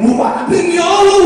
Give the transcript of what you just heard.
我把他给了。